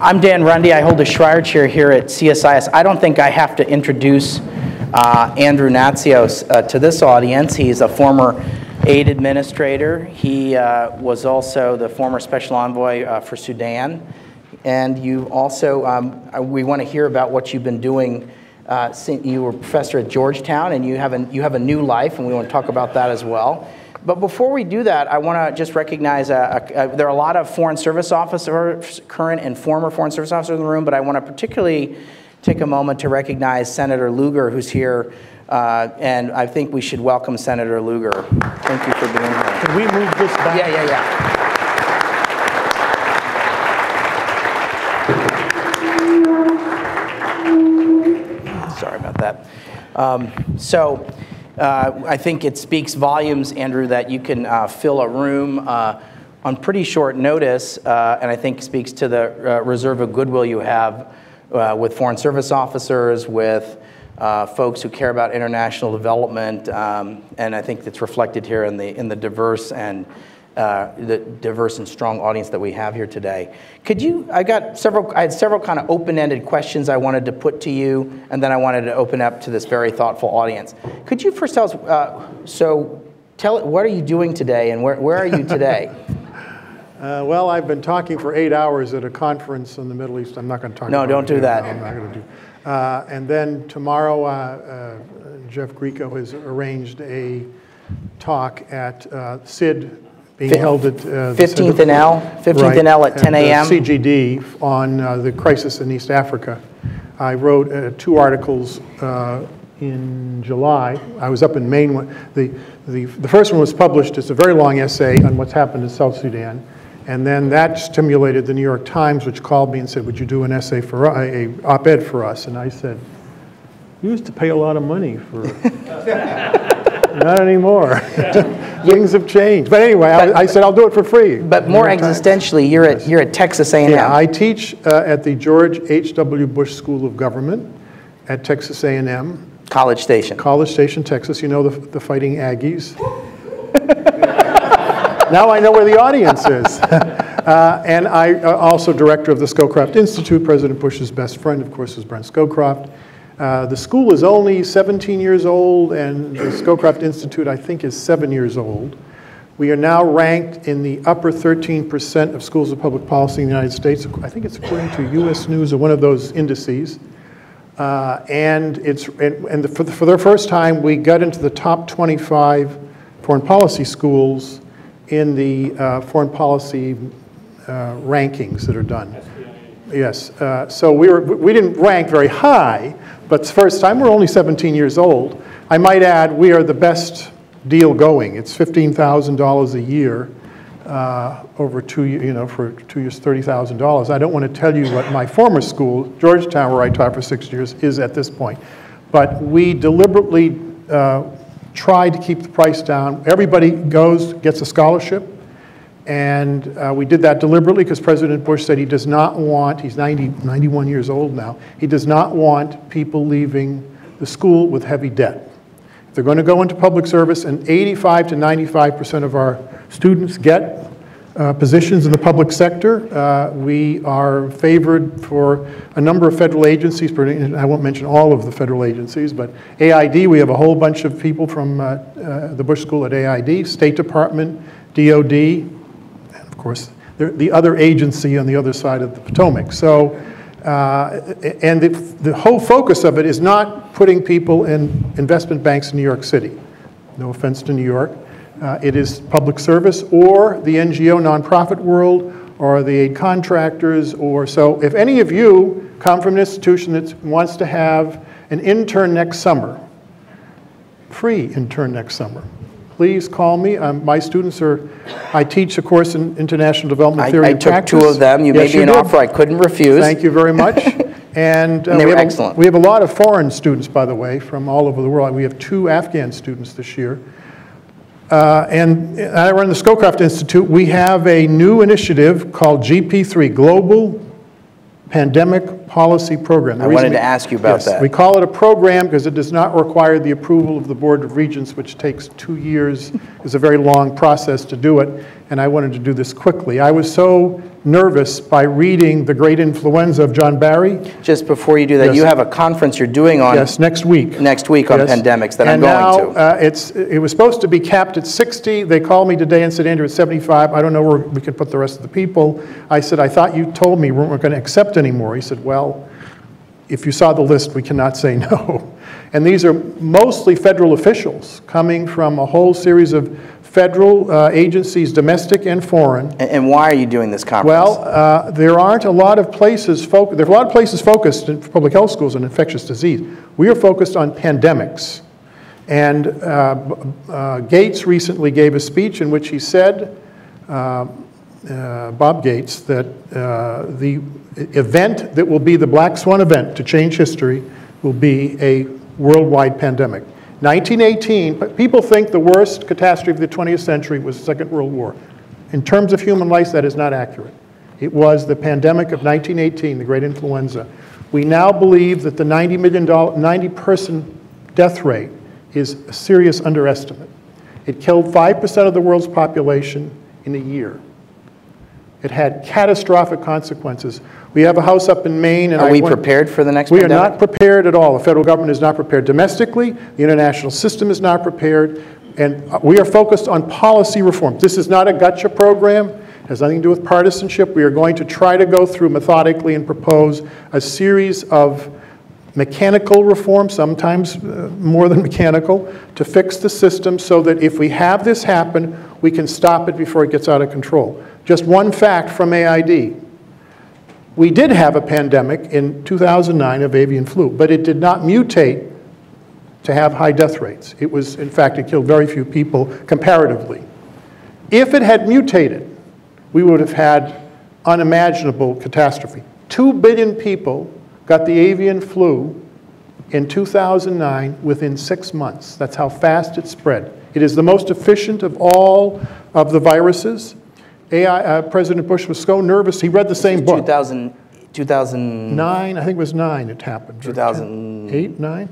I'm Dan Runde. I hold the Schreyer Chair here at CSIS. I don't think I have to introduce uh, Andrew Natsios uh, to this audience. He's a former aid administrator. He uh, was also the former special envoy uh, for Sudan. And you also, um, uh, we want to hear about what you've been doing. Uh, since you were professor at Georgetown, and you have, a, you have a new life, and we want to talk about that as well. But before we do that, I want to just recognize uh, a, a, there are a lot of Foreign Service officers, current and former Foreign Service officers in the room, but I want to particularly take a moment to recognize Senator Lugar, who's here, uh, and I think we should welcome Senator Lugar. Thank you for being here. Can we move this back? Yeah, yeah, yeah. Sorry about that. Um, so, uh, I think it speaks volumes, Andrew, that you can uh, fill a room uh, on pretty short notice, uh, and I think speaks to the uh, reserve of goodwill you have with foreign service officers, with folks who care about international development, um, and I think it's reflected here in the in the diverse and uh, the diverse and strong audience that we have here today. Could you, I got several, I had several kind of open-ended questions I wanted to put to you, and then I wanted to open up to this very thoughtful audience. Could you first tell us, uh, so tell, what are you doing today, and where, where are you today? Uh, well, I've been talking for eight hours at a conference in the Middle East. I'm not going to talk no, about don't do that. I'm not going to do uh, And then tomorrow, uh, uh, Jeff Grieco has arranged a talk at uh, SID being held at uh, the 15th and L, 15th Right, and L at 10 uh, a.m. CGD on uh, the crisis in East Africa. I wrote uh, two articles uh, in July. I was up in Maine. when- The, the, the first one was published. It's a very long essay on what's happened in South Sudan. And then that stimulated the New York Times, which called me and said, would you do an essay for, u- a a op-ed for us? And I said, you used to pay a lot of money for, not anymore. Things have changed. But anyway, I, I said, I'll do it for free. But more existentially, you're at, you're at Texas A&M. Yeah, I teach uh, at the George H.W. Bush School of Government at Texas A&M, College Station. College Station, Texas. You know the, the Fighting Aggies. now I know where the audience is. uh, and I uh, also director of the Scowcroft Institute. President Bush's best friend, of course, is Brent Scowcroft. Uh, the school is only 17 years old, and the Scowcroft Institute, I think, is seven years old. We are now ranked in the upper 13% of schools of public policy in the United States. I think it's according to U.S. News or one of those indices. Uh, and it's and, and the, for, the, for the first time, we got into the top 25 foreign policy schools in the uh, foreign policy uh, rankings that are done. Yes. Uh, so we were we didn't rank very high, but first time we're only 17 years old. I might add, we are the best deal going. It's $15,000 a year uh, over two, you know, for two years, $30,000. I don't want to tell you what my former school, Georgetown, where I taught for six years, is at this point. But we deliberately uh, tried to keep the price down. Everybody goes, gets a scholarship, and uh, we did that deliberately because President Bush said he does not want, he's 90, 91 years old now, he does not want people leaving the school with heavy debt. If they're going to go into public service, and 85 to 95% of our students get uh, positions in the public sector, uh, we are favored for a number of federal agencies, I won't mention all of the federal agencies, but AID, we have a whole bunch of people from uh, uh, the Bush School at AID, State Department, DOD, course, the, the other agency on the other side of the Potomac. So, uh, and the, the whole focus of it is not putting people in investment banks in New York City. No offense to New York. Uh, it is public service or the NGO nonprofit world or the aid contractors or so. If any of you come from an institution that wants to have an intern next summer, free intern next summer. Please call me. Um, my students are, I teach a course in international development I, theory I and took practice. two of them. You Yes, made me an did. offer I couldn't refuse. Thank you very much. And, uh, And they we were have a- excellent. We have a lot of foreign students, by the way, from all over the world. We have two Afghan students this year. Uh, And I run the Scowcroft Institute. We have a new initiative called GP3, Global Pandemic Policy Program. The I wanted we- to ask you about Yes, that. We call it a program because it does not require the approval of the Board of Regents, which takes two years. It's a very long process to do it, and I wanted to do this quickly. I was so nervous by reading The Great Influenza of John Barry. Just before you do that, Yes. you have a conference you're doing on Yes, next week. next week on Yes. pandemics that I'm going And to. now, uh, it's, it was supposed to be capped at 60. They called me today and said, Andrew, it's 75. I don't know where we can put the rest of the people. I said, I thought you told me we weren't going to accept anymore. He said, well, if you saw the list, we cannot say no. And these are mostly federal officials coming from a whole series of federal uh, agencies, domestic and foreign. And, and why are you doing this conference? Well, uh, there aren't a lot of places, foc- there are a lot of places focused in public health schools on infectious disease. We are focused on pandemics. And uh, uh, Gates recently gave a speech in which he said, uh, uh, Bob Gates, that uh, the event that will be the black swan event to change history will be a worldwide pandemic. 1918, people think the worst catastrophe of the 20th century was the Second World War. In terms of human life, that is not accurate. It was the pandemic of 1918, the great influenza. We now believe that the $90 million, 90 person death rate is a serious underestimate. It killed 5% of the world's population in a year. It had catastrophic consequences. We have a house up in Maine, and Are I we went- prepared for the next we are not prepared at all. The federal government is not prepared domestically, the international system is not prepared, and uh, we are focused on policy reform. This is not a gotcha program, it has nothing to do with partisanship. We are going to try to go through methodically and propose a series of mechanical reform, sometimes uh, more than mechanical, to fix the system so that if we have this happen, we can stop it before it gets out of control. Just one fact from AID. We did have a pandemic in 2009 of avian flu, but it did not mutate to have high death rates. It was, in fact, it killed very few people comparatively. If it had mutated, we would have had unimaginable catastrophe. Two billion people got the avian flu in 2009 within six months. That's how fast it spread. It is the most efficient of all of the viruses. AI, uh, President Bush was so nervous, he read the same book. 2000, 2000, Nine, I think it was nine it happened. or 2000 nine?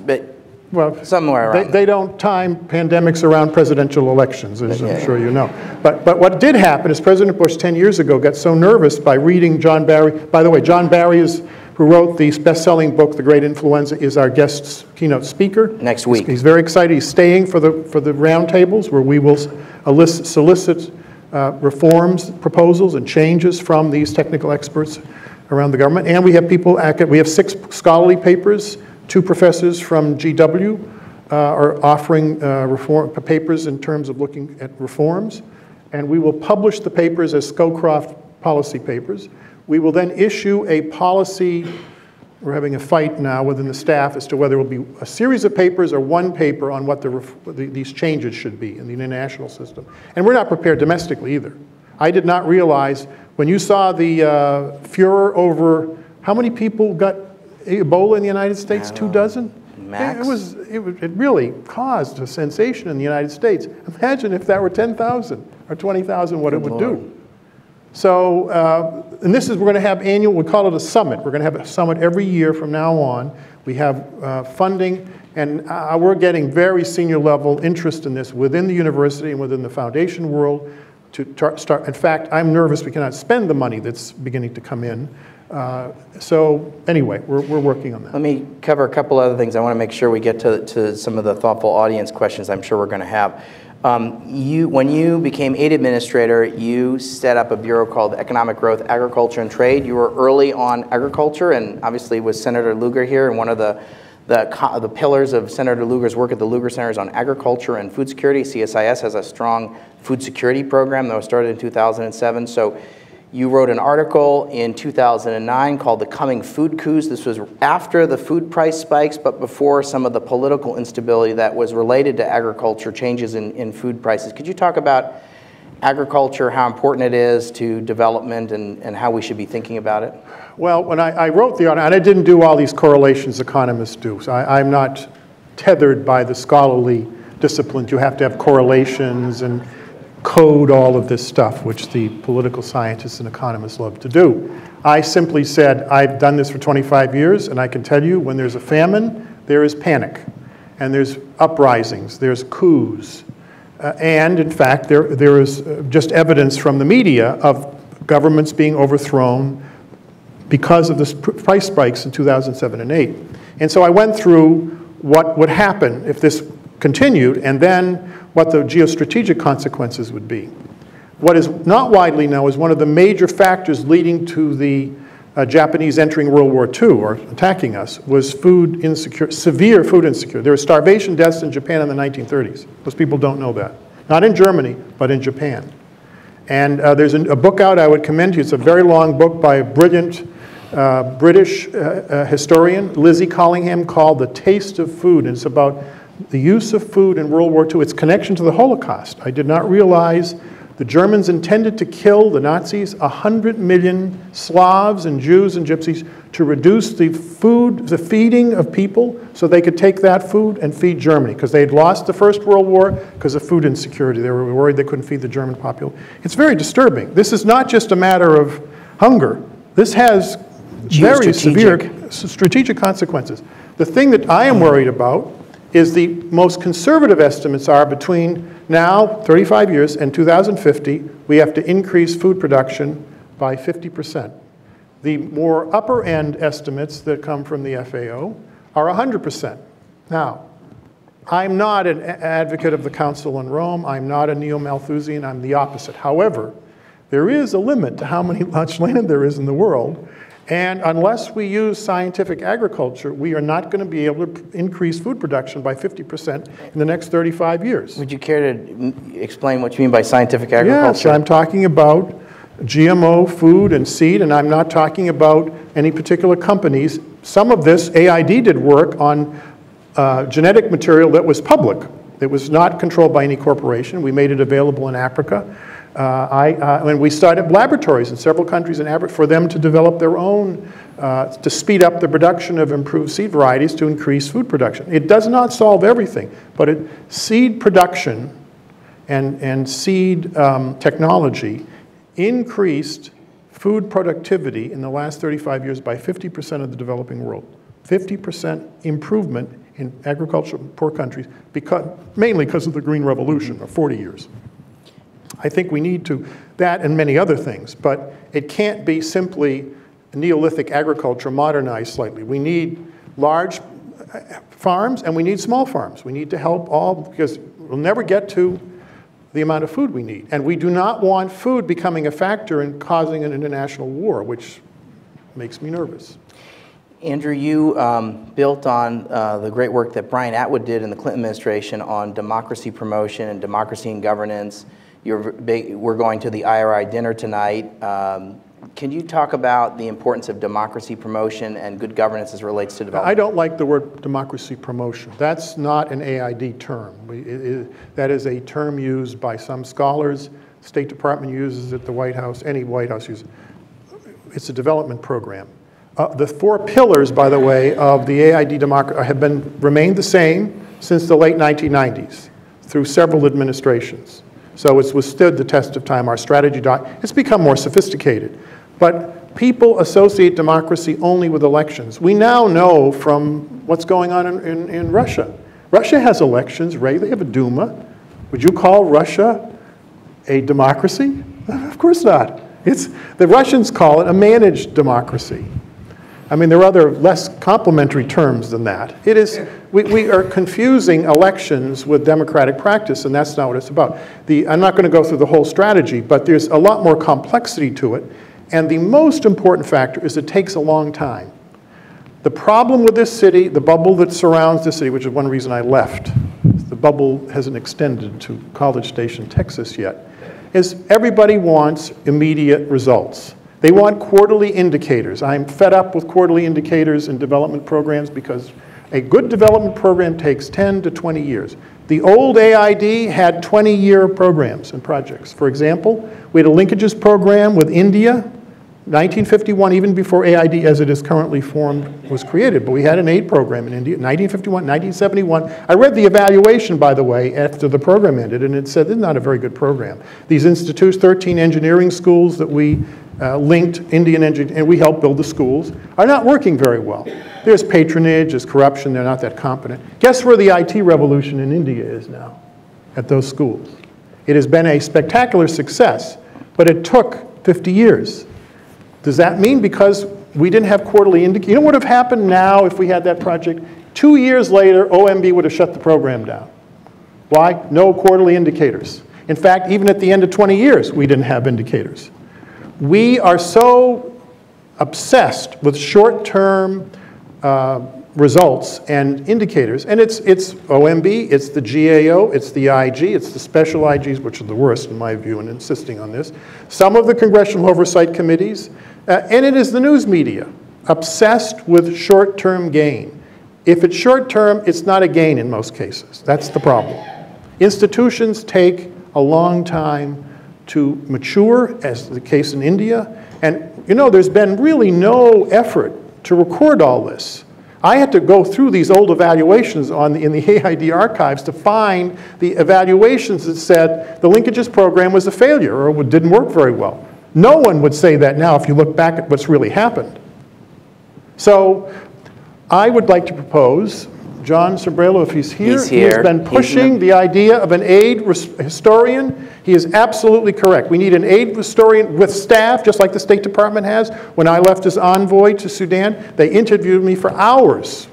but Well, somewhere they, around. they don't time pandemics around presidential elections, as I'm sure you know. But, but what did happen is President Bush 10 years ago got so nervous by reading John Barry. By the way, John Barry is, who wrote the best-selling book, The Great Influenza, is our guest keynote speaker. Next week. He's, he's very excited. He's staying for the, for the roundtables where we will elicit, solicit uh, reforms, proposals, and changes from these technical experts around the government. And we have people, we have six scholarly papers. Two professors from GW uh, are offering uh, reform, papers in terms of looking at reforms. And we will publish the papers as Scowcroft policy papers. We will then issue a policy we're having a fight now within the staff as to whether it will be a series of papers or one paper on what the, the- these changes should be in the international system. And we're not prepared domestically either. I did not realize, when you saw the uh, furor over, how many people got Ebola in the United States? Two dozen? Max. It was, it it really caused a sensation in the United States. Imagine if that were 10,000 or 20,000, what it would do. So, uh, and this is, we're going to have annual, we call it a summit. We're going to have a summit every year from now on. We have uh, funding, and uh, we're getting very senior level interest in this within the university and within the foundation world to start. In fact, I'm nervous we cannot spend the money that's beginning to come in. Uh, So anyway, we're, we're working on that. Let me cover a couple other things. I want to make sure we get to, to some of the thoughtful audience questions I'm sure we're going to have. Um, you, when you became aid administrator, you set up a bureau called Economic Growth, Agriculture, and Trade. You were early on agriculture, and obviously with Senator Lugar here, and one of the the, the pillars of Senator Lugar's work at the Lugar Center is on agriculture and food security. CSIS has a strong food security program that was started in 2007. So you wrote an article in 2009 called The Coming Food Coups. This was after the food price spikes, but before some of the political instability that was related to agriculture, changes in, in food prices. Could you talk about agriculture, how important it is to development, and, and how we should be thinking about it? Well, when I, I wrote the, article, and I didn't do all these correlations economists do. So I, I'm not tethered by the scholarly disciplines. You have to have correlations and code all of this stuff, which the political scientists and economists love to do. I simply said, I've done this for 25 years, and I can tell you when there's a famine, there is panic, and there's uprisings, there's coups, Uh, and in fact, there, there is uh, just evidence from the media of governments being overthrown because of the price spikes in 2007 and 8. And so I went through what would happen if this continued and then what the geostrategic consequences would be. What is not widely known is one of the major factors leading to the uh, Japanese entering World War II or attacking us was food insecurity, severe food insecurity. There were starvation deaths in Japan in the 1930s. Most people don't know that. Not in Germany, but in Japan. And uh, there's a, a, book out I would commend to you. It's a very long book by a brilliant uh, British uh, uh, historian, Lizzie Collingham, called The Taste of Food. And it's about the use of food in World War II, its connection to the Holocaust. I did not realize the Germans intended to kill the Nazis, 100 million Slavs and Jews and Gypsies, to reduce the food, the feeding of people, so they could take that food and feed Germany, because they had lost the First World War because of food insecurity. They were worried they couldn't feed the German population. It's very disturbing. This is not just a matter of hunger. This has very severe strategic consequences. The thing that I am worried about is the most conservative estimates are between now, 35 years, and 2050, we have to increase food production by 50%. The more upper end estimates that come from the FAO are 100%. Now, I'm not an advocate of the Council in Rome. I'm not a neo-Malthusian. I'm the opposite. However, there is a limit to how many much land there is in the world. And unless we use scientific agriculture, we are not going to be able to increase food production by 50% in the next 35 years. Would you care to explain what you mean by scientific agriculture? Yes, I'm talking about GMO food and seed, and I'm not talking about any particular companies. Some of this, AID did work on uh, genetic material that was public. It was not controlled by any corporation. We made it available in Africa. Uh, I, uh, when we started laboratories in several countries in for them to develop their own, uh, to speed up the production of improved seed varieties to increase food production. It does not solve everything, but it, seed production and, and seed um, technology increased food productivity in the last 35 years by 50% of the developing world. 50% improvement in agriculture in poor countries, because, mainly because of the Green Revolution of 40 years. I think we need to, that and many other things, but it can't be simply Neolithic agriculture modernized slightly. We need large uh, farms and we need small farms. We need to help all, because we'll never get to the amount of food we need. And we do not want food becoming a factor in causing an international war, which makes me nervous. Andrew, you um, built on uh, the great work that Brian Atwood did in the Clinton administration on democracy promotion and democracy and governance you're, we're going to the IRI dinner tonight. Um, can you talk about the importance of democracy promotion and good governance as relates to development? I don't like the word democracy promotion. That's not an AID term. It, it, that is a term used by some scholars. State Department uses it, the White House, any White House uses it. It's a development program. Uh, the four pillars, by the way, of the AID democracy have been remained the same since the late 1990s through several administrations. So it's withstood the test of time. Our strategy doc, it's become more sophisticated. But people associate democracy only with elections. We now know from what's going on in, in, in Russia. Russia has elections, right? They have a Duma. Would you call Russia a democracy? Of course not. It's, the Russians call it a managed democracy. I mean, there are other less complimentary terms than that. It is, we, we are confusing elections with democratic practice, and that's not what it's about. The, I'm not going to go through the whole strategy, but there's a lot more complexity to it. And the most important factor is it takes a long time. The problem with this city, the bubble that surrounds this city, which is one reason I left, the bubble hasn't extended to College Station, Texas yet, is everybody wants immediate results. They want quarterly indicators. I'm fed up with quarterly indicators in development programs because a good development program takes 10 to 20 years. The old AID had 20-year programs and projects. For example, we had a linkages program with India, 1951, even before AID as it is currently formed was created. But we had an aid program in India, 1951, 1971. I read the evaluation, by the way, after the program ended, and it said this is not a very good program. These institutes, 13 engineering schools that we uh, linked Indian engineering, and we helped build the schools, are not working very well. There's patronage, there's corruption, they're not that competent. Guess where the IT revolution in India is now? at those schools. It has been a spectacular success, but it took 50 years. Does that mean because we didn't have quarterly indicators? You know what would have happened now if we had that project? Two years later, OMB would have shut the program down. Why? No quarterly indicators. In fact, even at the end of 20 years, we didn't have indicators. We are so obsessed with short-term uh, results and indicators, and it's, it's OMB, it's the GAO, it's the IG, it's the special IGs, which are the worst in my view, and insisting on this, some of the congressional oversight committees, uh, and it is the news media, obsessed with short-term gain. If it's short-term, it's not a gain in most cases. That's the problem. Institutions take a long time to mature, as the case in India, and you know, there's been really no effort to record all this. I had to go through these old evaluations on the, in the AID archives to find the evaluations that said the linkages program was a failure or didn't work very well. No one would say that now if you look back at what's really happened. So I would like to propose John Sanbrailo, if he's here, He's he has been pushing in the idea of an aid res- historian. He is absolutely correct. We need an aid historian with staff, just like the State Department has. When I left as envoy to Sudan, they interviewed me for hours.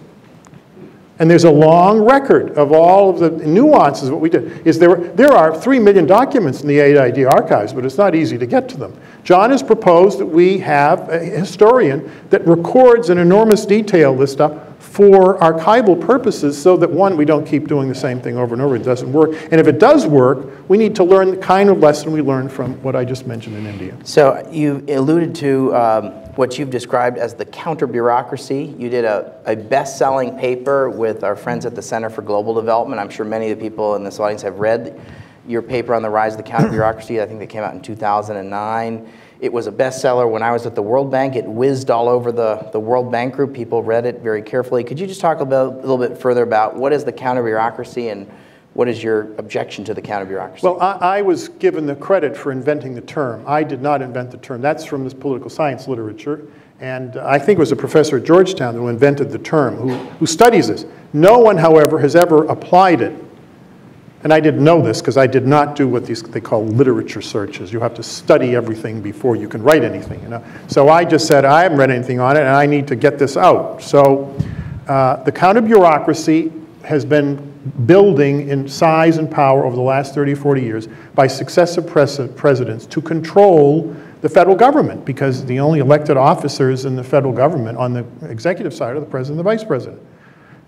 And there's a long record of all of the nuances of what we did. Is there, there are three million documents in the AID ID archives, but it's not easy to get to them. John has proposed that we have a historian that records in enormous detail this stuff for archival purposes so that one, we don't keep doing the same thing over and over, it doesn't work. And if it does work, we need to learn the kind of lesson we learned from what I just mentioned in India. So you alluded to um, what you've described as the counter bureaucracy. You did a, a best-selling paper with our friends at the Center for Global Development. I'm sure many of the people in this audience have read your paper on the rise of the counter bureaucracy. I think that came out in 2009. It was a bestseller when I was at the World Bank. It whizzed all over the, the World Bank group. People read it very carefully. Could you just talk about, a little bit further about what is the counter bureaucracy and what is your objection to the counter bureaucracy? Well, I, I was given the credit for inventing the term. I did not invent the term. That's from this political science literature. And I think it was a professor at Georgetown who invented the term, who, who studies this. No one, however, has ever applied it. And I didn't know this because I did not do what these, they call literature searches. You have to study everything before you can write anything. You know? So I just said, I haven't read anything on it and I need to get this out. So uh, the counter bureaucracy has been building in size and power over the last 30, 40 years by successive pres presidents to control the federal government because the only elected officers in the federal government on the executive side are the president and the vice president.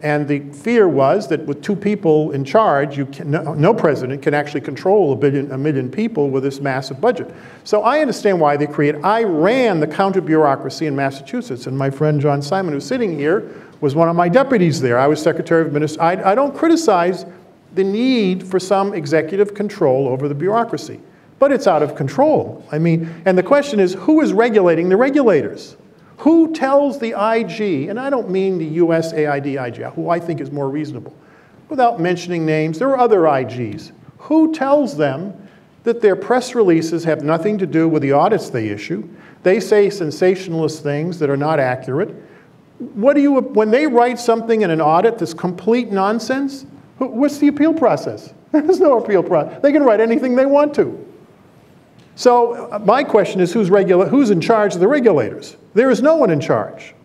And the fear was that with two people in charge, you can, no, no, president can actually control a, billion, a million people with this massive budget. So I understand why they create. I ran the counter bureaucracy in Massachusetts, and my friend John Simon, who's sitting here, was one of my deputies there. I was Secretary of Administration. I, I don't criticize the need for some executive control over the bureaucracy, but it's out of control. I mean, and the question is, who is regulating the regulators? Who tells the IG, and I don't mean the USAID IG, who I think is more reasonable, without mentioning names, there are other IGs. Who tells them that their press releases have nothing to do with the audits they issue? They say sensationalist things that are not accurate. What do you, when they write something in an audit that's complete nonsense, what's the appeal process? There's no appeal process. They can write anything they want to. So uh, my question is who's, who's in charge of the regulators? There is no one in charge.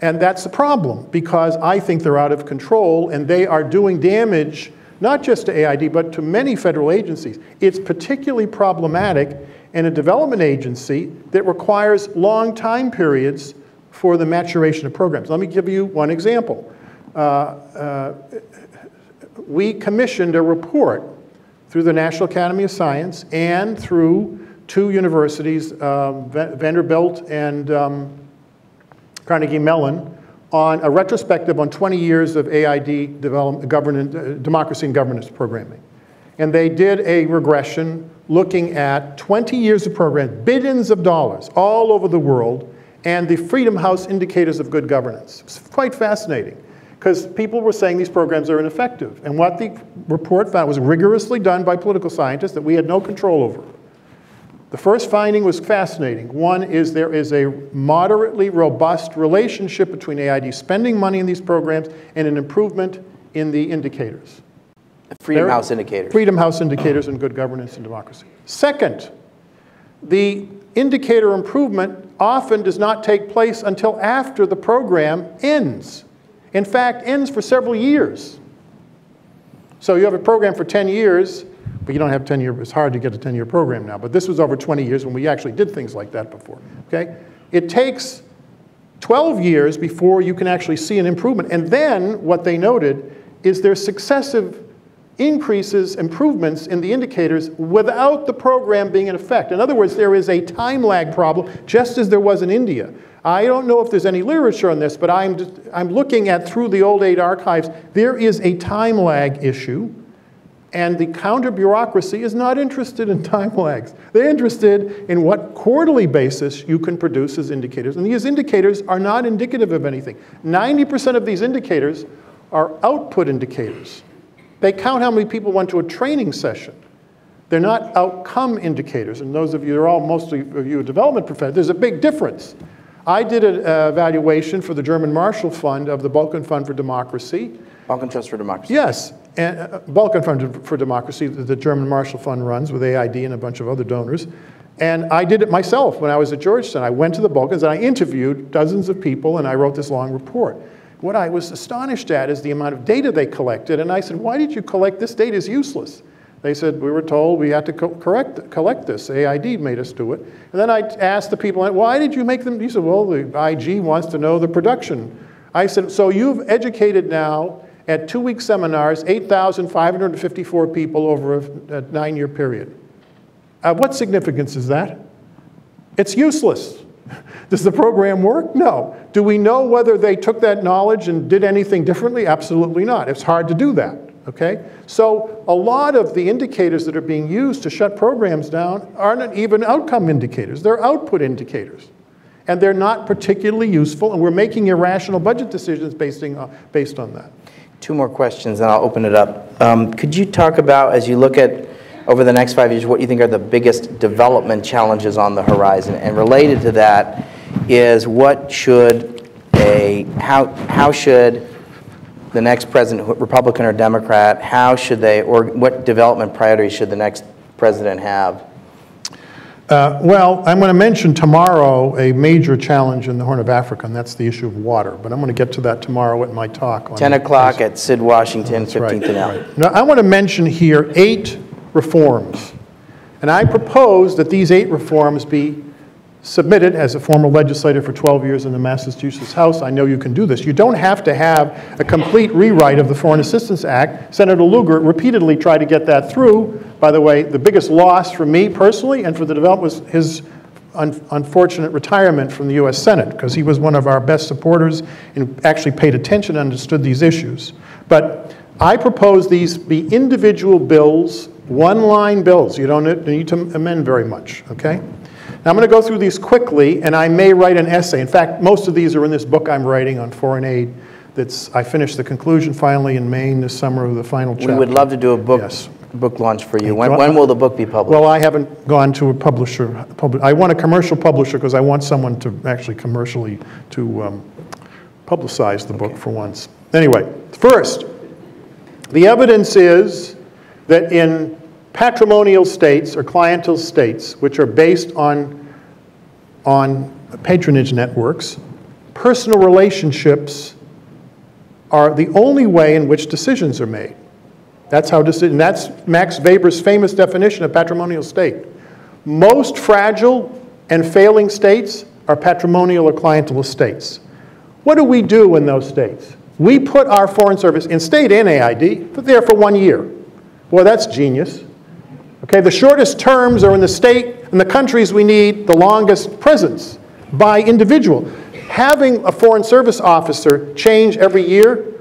And that's the problem because I think they're out of control and they are doing damage not just to AID but to many federal agencies. It's particularly problematic in a development agency that requires long time periods for the maturation of programs. Let me give you one example. Uh, uh, we commissioned a report through the National Academy of Science and through two universities, um, Vanderbilt and um, Carnegie Mellon, on a retrospective on 20 years of AID uh, democracy and governance programming. And they did a regression looking at 20 years of program, billions of dollars all over the world, and the Freedom House indicators of good governance. It's quite fascinating because people were saying these programs are ineffective. And what the report found was rigorously done by political scientists that we had no control over. The first finding was fascinating. One is there is a moderately robust relationship between AID spending money in these programs and an improvement in the indicators. Freedom House indicators. Freedom House indicators and good governance and democracy. Second, the indicator improvement often does not take place until after the program ends. In fact, ends for several years. So you have a program for 10 years, but you don't have 10 year, it's hard to get a 10 year program now, but this was over 20 years when we actually did things like that before, okay? It takes 12 years before you can actually see an improvement. And then what they noted is there's successive increases, improvements in the indicators without the program being in effect. In other words, there is a time lag problem, just as there was in India. I don't know if there's any literature on this, but I'm, I'm looking at through the old aid archives. There is a time lag issue, and the counter bureaucracy is not interested in time lags. They're interested in what quarterly basis you can produce as indicators. And these indicators are not indicative of anything. 90% of these indicators are output indicators. They count how many people went to a training session. They're not outcome indicators. And those of you, they're all mostly of you development professionals, there's a big difference. I did an evaluation for the German Marshall Fund of the Balkan Fund for Democracy. Balkan Trust for Democracy. Yes, and uh, Balkan Fund for Democracy, that the German Marshall Fund runs with AID and a bunch of other donors. And I did it myself when I was at Georgetown. I went to the Balkans and I interviewed dozens of people and I wrote this long report. What I was astonished at is the amount of data they collected. And I said, why did you collect this data is useless? They said, we were told we had to co correct, collect this. AID made us do it. And then I asked the people, why did you make them? He said, well, the IG wants to know the production. I said, so you've educated now at two-week seminars 8,554 people over a, nine-year period. Uh, what significance is that? It's useless. Does the program work? No. Do we know whether they took that knowledge and did anything differently? Absolutely not. It's hard to do that, okay? So a lot of the indicators that are being used to shut programs down aren't even outcome indicators. They're output indicators. And they're not particularly useful, and we're making irrational budget decisions based on, based on that. Two more questions, and I'll open it up. Um, could you talk about, as you look at over the next five years, what you think are the biggest development challenges on the horizon? And related to that is what should a, how, how should the next president, Republican or Democrat, how should they, or what development priorities should the next president have? Uh, well, I'm going to mention tomorrow a major challenge in the Horn of Africa, and that's the issue of water. But I'm going to get to that tomorrow at my talk. On 10 o'clock at Sid Washington, right, 15th and L. right. Now, I want to mention here eight reforms. And I propose that these eight reforms be submitted as a former legislator for 12 years in the Massachusetts House. I know you can do this. You don't have to have a complete rewrite of the Foreign Assistance Act. Senator Lugar repeatedly tried to get that through. By the way, the biggest loss for me personally and for the development was his un unfortunate retirement from the U.S. Senate, because he was one of our best supporters and actually paid attention and understood these issues. But I propose these be individual bills, one-line bills. You don't need to amend very much, okay? Now, I'm going to go through these quickly, and I may write an essay. In fact, most of these are in this book I'm writing on foreign aid. That's, I finished the conclusion finally in Maine this summer of the final chapter. We would love to do a book, Yes. Book launch for you. When, when will the book be published? Well, I haven't gone to a publisher. Pub I want a commercial publisher because I want someone to actually commercially to um, publicize the book for once. Anyway, first, the evidence is that in patrimonial states or clientele states, which are based on, on patronage networks, personal relationships are the only way in which decisions are made. That's how decision, that's Max Weber's famous definition of patrimonial state. Most fragile and failing states are patrimonial or clientelist states. What do we do in those states? We put our foreign service in state and AID, there for one year. Well, that's genius. Okay, the shortest terms are in the state and the countries we need the longest presence by individual. Having a foreign service officer change every year,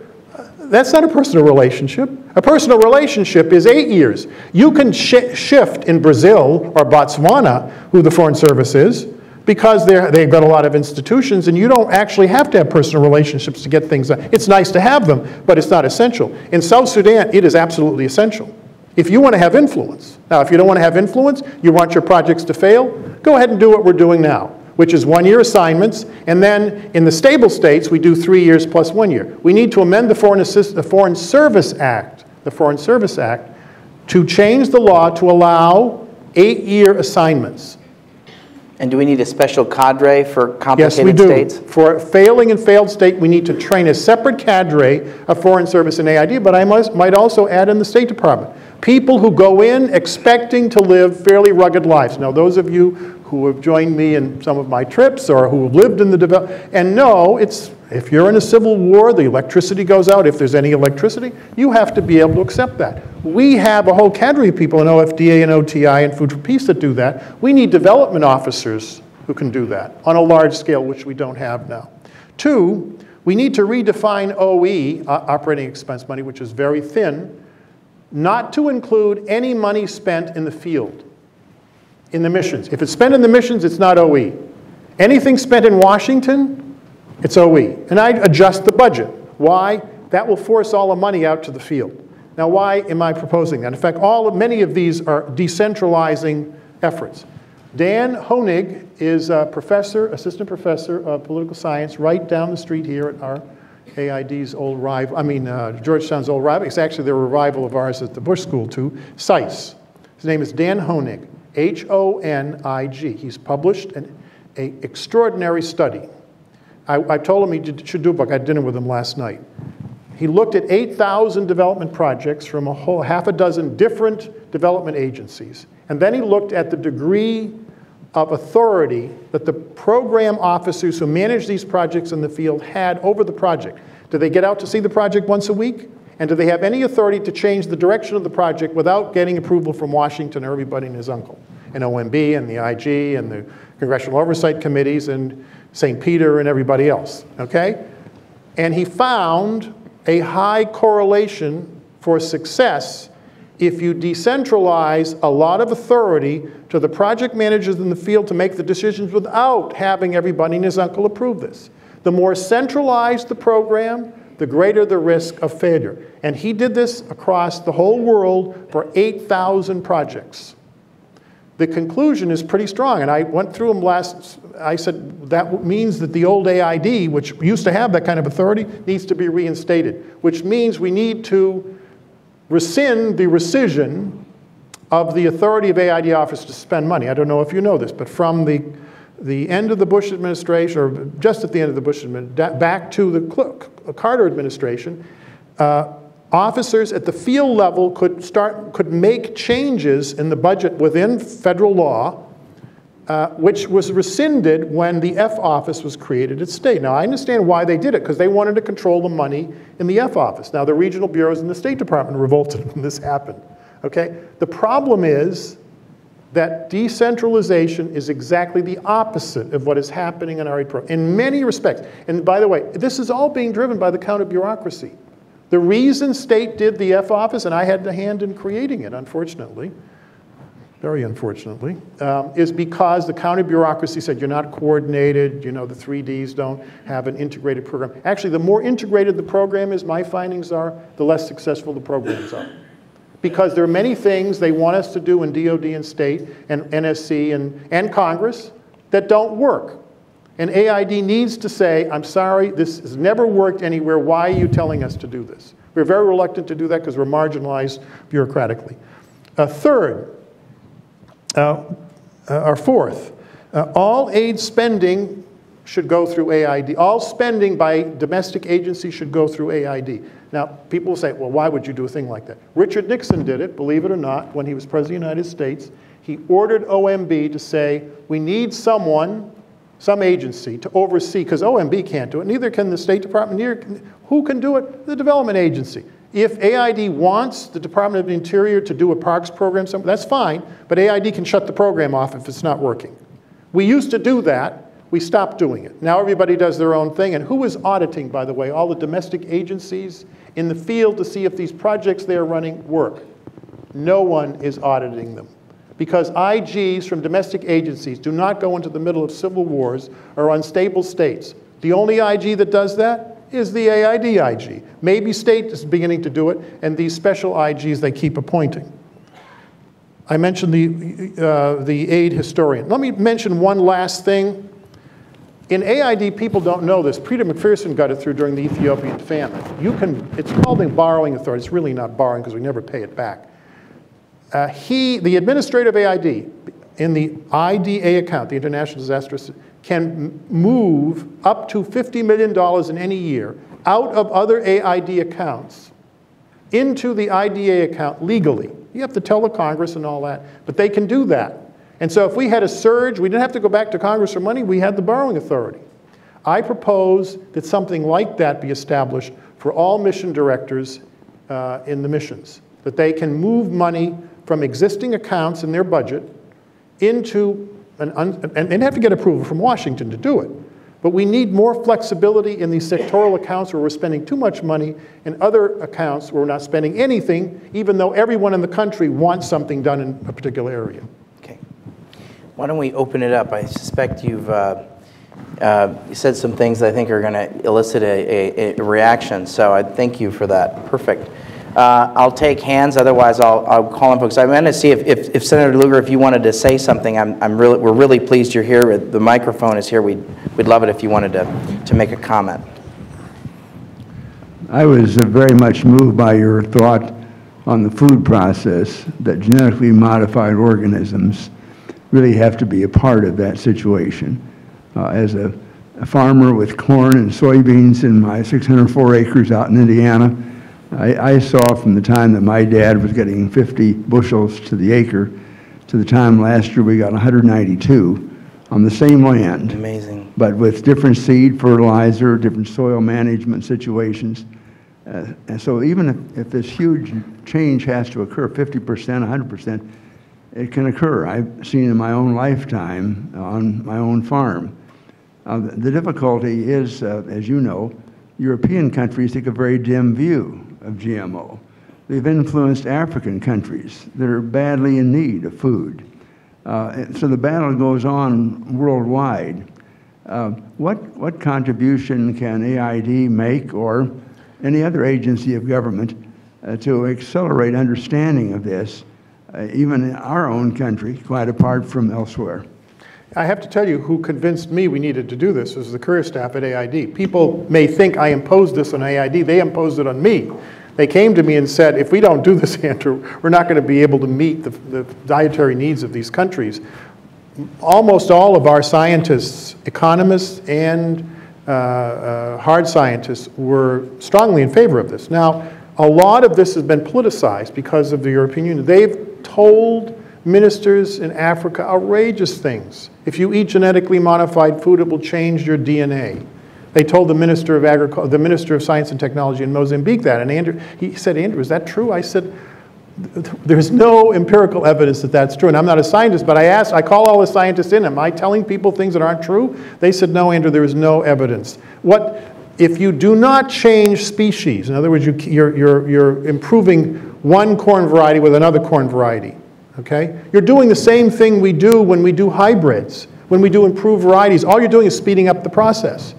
that's not a personal relationship. A personal relationship is eight years. You can sh shift in Brazil or Botswana, who the Foreign Service is, because they've got a lot of institutions, and you don't actually have to have personal relationships to get things done. It's nice to have them, but it's not essential. In South Sudan, it is absolutely essential. If you want to have influence, now if you don't want to have influence, you want your projects to fail, go ahead and do what we're doing now which is one-year assignments, and then in the stable states, we do three years plus one year. We need to amend the Foreign, Assist the Foreign Service Act, the Foreign Service Act, to change the law to allow eight-year assignments. And do we need a special cadre for complicated Yes, we do. states? For a failing and failed state, we need to train a separate cadre of Foreign Service and AID, but I must, might also add in the State Department. People who go in expecting to live fairly rugged lives. Now, those of you who have joined me in some of my trips or who have lived in the develop, and know it's, if you're in a civil war, the electricity goes out, if there's any electricity, you have to be able to accept that. We have a whole cadre of people in OFDA and OTI and Food for Peace that do that. We need development officers who can do that on a large scale, which we don't have now. Two, we need to redefine OE, operating expense money, which is very thin, not to include any money spent in the field, in the missions. If it's spent in the missions, it's not OE. Anything spent in Washington, it's OE. And I adjust the budget. Why? That will force all the money out to the field. Now, why am I proposing that? In fact, all many of these are decentralizing efforts. Dan Honig is a professor, assistant professor of political science, right down the street here at our AID's old rival, I mean, uh, Georgetown's old rival. It's actually the rival of ours at the Bush School, too, SAIS. His name is Dan Honig, H O N I G. He's published an a extraordinary study. I, I told him he did, should do a book. I had dinner with him last night. He looked at 8,000 development projects from a whole half a dozen different development agencies. And then he looked at the degree of authority that the program officers who manage these projects in the field had over the project. Do they get out to see the project once a week? And do they have any authority to change the direction of the project without getting approval from Washington or everybody and his uncle? And OMB and the IG and the Congressional Oversight Committees and St. Peter and everybody else, okay? And he found a high correlation for success if you decentralize a lot of authority to the project managers in the field to make the decisions without having everybody and his uncle approve this. The more centralized the program, the greater the risk of failure. And he did this across the whole world for 8,000 projects. The conclusion is pretty strong, and I went through them last, I said that means that the old AID, which used to have that kind of authority, needs to be reinstated, which means we need to rescind the rescission of the authority of AID office to spend money. I don't know if you know this, but from the, the end of the Bush administration, or just at the end of the Bush administration, back to the Carter administration, uh, officers at the field level could start, could make changes in the budget within federal law, uh, which was rescinded when the F office was created at state. Now, I understand why they did it, because they wanted to control the money in the F office. Now, the regional bureaus in the State Department revolted when this happened. Okay? The problem is that decentralization is exactly the opposite of what is happening in our aid program, in many respects. And by the way, this is all being driven by the counter bureaucracy. The reason state did the F office, and I had a hand in creating it, unfortunately, very unfortunately, um, is because the counter bureaucracy said you're not coordinated, you know, the 3Ds don't have an integrated program. Actually, the more integrated the program is, my findings are, the less successful the programs are. Because there are many things they want us to do in DOD and state and NSC and, and Congress that don't work. And AID needs to say, I'm sorry, this has never worked anywhere. Why are you telling us to do this? We're very reluctant to do that because we're marginalized bureaucratically. Uh, third, uh, or fourth, uh, all aid spending should go through AID. All spending by domestic agencies should go through AID. Now, people will say, well, why would you do a thing like that? Richard Nixon did it, believe it or not, when he was President of the United States. He ordered OMB to say, we need someone some agency to oversee, because OMB can't do it, neither can the State Department, neither who can do it? The development agency. If AID wants the Department of the Interior to do a parks program, that's fine, but AID can shut the program off if it's not working. We used to do that, we stopped doing it. Now everybody does their own thing, and who is auditing, by the way? All the domestic agencies in the field to see if these projects they are running work. No one is auditing them because IGs from domestic agencies do not go into the middle of civil wars or unstable states. The only IG that does that is the AID IG. Maybe state is beginning to do it, and these special IGs they keep appointing. I mentioned the, uh, the aid historian. Let me mention one last thing. In AID, people don't know this. Peter McPherson got it through during the Ethiopian famine. You can, it's called a borrowing authority. It's really not borrowing because we never pay it back. Uh, he, the administrative AID, in the IDA account, the International Disaster, can move up to $50 million in any year out of other AID accounts into the IDA account legally. You have to tell the Congress and all that, but they can do that. And so if we had a surge, we didn't have to go back to Congress for money, we had the borrowing authority. I propose that something like that be established for all mission directors uh, in the missions, that they can move money from existing accounts in their budget into an, and they have to get approval from Washington to do it. But we need more flexibility in these sectoral accounts where we're spending too much money, and other accounts where we're not spending anything, even though everyone in the country wants something done in a particular area. Okay. Why don't we open it up? I suspect you've uh, uh, said some things that I think are going to elicit a, a, a reaction, so I thank you for that. Perfect. Uh, I'll take hands, otherwise I'll, I'll call on folks. I'm going to see if, if, if Senator Lugar, if you wanted to say something, I'm, I'm really, we're really pleased you're here. The microphone is here. We'd, we'd love it if you wanted to, to make a comment. I was very much moved by your thought on the food process, that genetically modified organisms really have to be a part of that situation. Uh, as a, a farmer with corn and soybeans in my 604 acres out in Indiana, I, I, saw from the time that my dad was getting 50 bushels to the acre to the time last year we got 192 on the same land. Amazing. But with different seed, fertilizer, different soil management situations. Uh, and so even if, if this huge change has to occur, 50%, 100%, it can occur. I've seen in my own lifetime on my own farm. Uh, the, difficulty is, uh, as you know, European countries take a very dim view of GMO. They've influenced African countries that are badly in need of food. Uh, so the battle goes on worldwide. Uh, what, what contribution can AID make or any other agency of government uh, to accelerate understanding of this, uh, even in our own country, quite apart from elsewhere? I have to tell you who convinced me we needed to do this was the career staff at AID. People may think I imposed this on AID. They imposed it on me. They came to me and said, if we don't do this, Andrew, we're not going to be able to meet the, the dietary needs of these countries. Almost all of our scientists, economists, and uh, uh, hard scientists were strongly in favor of this. Now, a lot of this has been politicized because of the European Union. They've told ministers in Africa outrageous things. If you eat genetically modified food, it will change your DNA. They told the Minister of Agriculture, the Minister of Science and Technology in Mozambique that, and Andrew, he said, Andrew, is that true? I said, there's no empirical evidence that that's true. And I'm not a scientist, but I asked, I call all the scientists in, am I telling people things that aren't true? They said, no, Andrew, there is no evidence. What, if you do not change species, in other words, you, you're, you're, you're improving one corn variety with another corn variety, okay? You're doing the same thing we do when we do hybrids, when we do improved varieties. All you're doing is speeding up the process.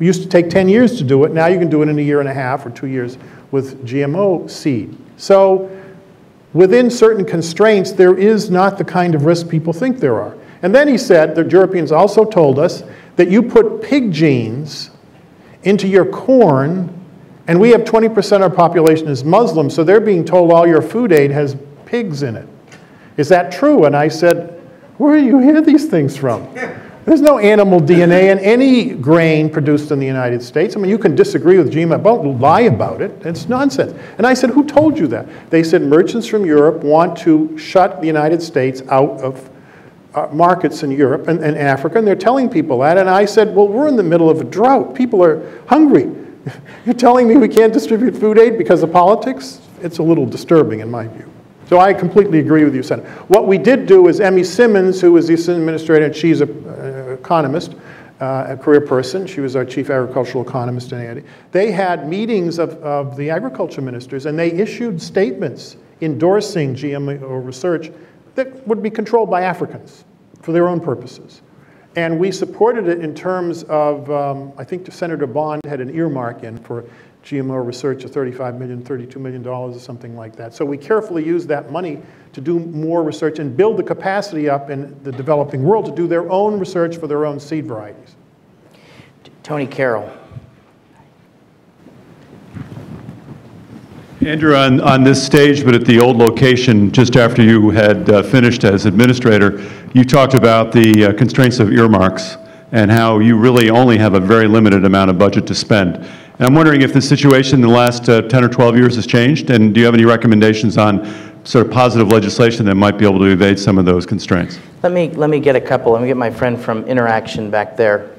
It used to take 10 years to do it. Now you can do it in a year and a half or two years with GMO seed. So within certain constraints, there is not the kind of risk people think there are. And then he said, the Europeans also told us that you put pig genes into your corn, and we have 20% of our population is Muslim, so they're being told all your food aid has pigs in it. Is that true? And I said, where do you hear these things from? There's no animal DNA in any grain produced in the United States. I mean, you can disagree with GMO, but lie about it. It's nonsense. And I said, who told you that? They said merchants from Europe want to shut the United States out of uh, markets in Europe and, and Africa, and they're telling people that. And I said, well, we're in the middle of a drought. People are hungry. You're telling me we can't distribute food aid because of politics? It's a little disturbing in my view. So I completely agree with you, Senator. What we did do is Emmy Simmons, who was the assistant administrator, and she's an uh, economist, uh, a career person. She was our chief agricultural economist in AID. They had meetings of, of the agriculture ministers, and they issued statements endorsing GMO research that would be controlled by Africans for their own purposes. And we supported it in terms of, um, I think Senator Bond had an earmark in for GMO research of $35 million, $32 million or something like that. So we carefully use that money to do more research and build the capacity up in the developing world to do their own research for their own seed varieties. Tony Carroll. Andrew, on, on this stage, but at the old location, just after you had uh, finished as administrator, you talked about the uh, constraints of earmarks and how you really only have a very limited amount of budget to spend. And I'm wondering if the situation in the last uh, 10 or 12 years has changed, and do you have any recommendations on sort of positive legislation that might be able to evade some of those constraints? Let me, let me get a couple. Let me get my friend from Interaction back there.